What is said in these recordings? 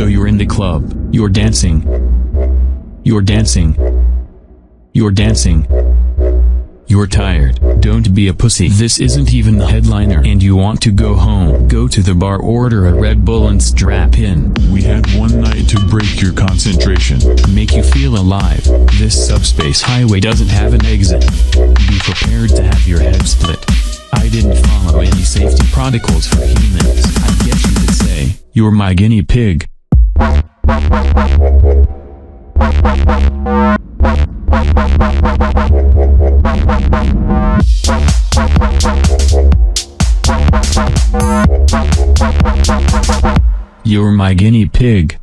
So you're in the club, you're dancing. You're dancing. You're dancing. You're tired. Don't be a pussy. This isn't even the headliner and you want to go home. Go to the bar, order a Red Bull and strap in. We had one night to break your concentration. Make you feel alive. This subspace highway doesn't have an exit. Be prepared to have your head split. I didn't follow any safety protocols for humans. I guess you could say, you're my guinea pig. You're my guinea pig.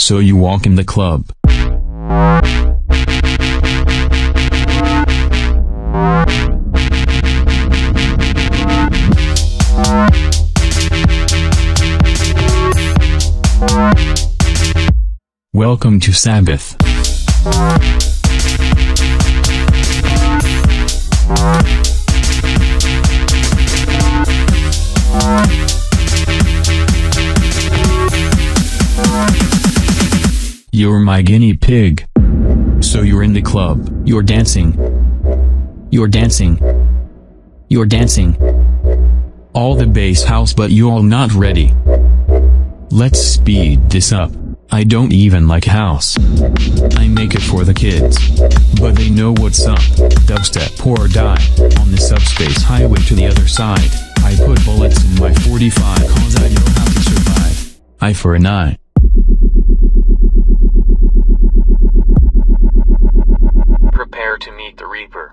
So you walk in the club. Welcome to Sabbath. My guinea pig. So you're in the club, you're dancing. You're dancing. You're dancing. All the bass house but you all not ready. Let's speed this up. I don't even like house. I make it for the kids. But they know what's up. Dubstep or die. On the subspace highway to the other side. I put bullets in my 45 cause I know how to survive. Eye for an eye. Reaper.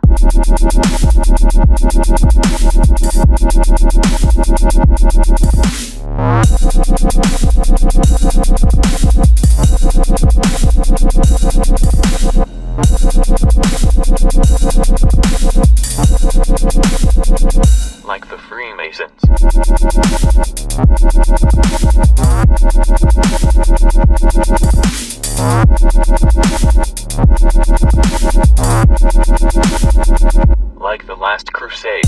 Like the Freemasons. Like the Last Crusade.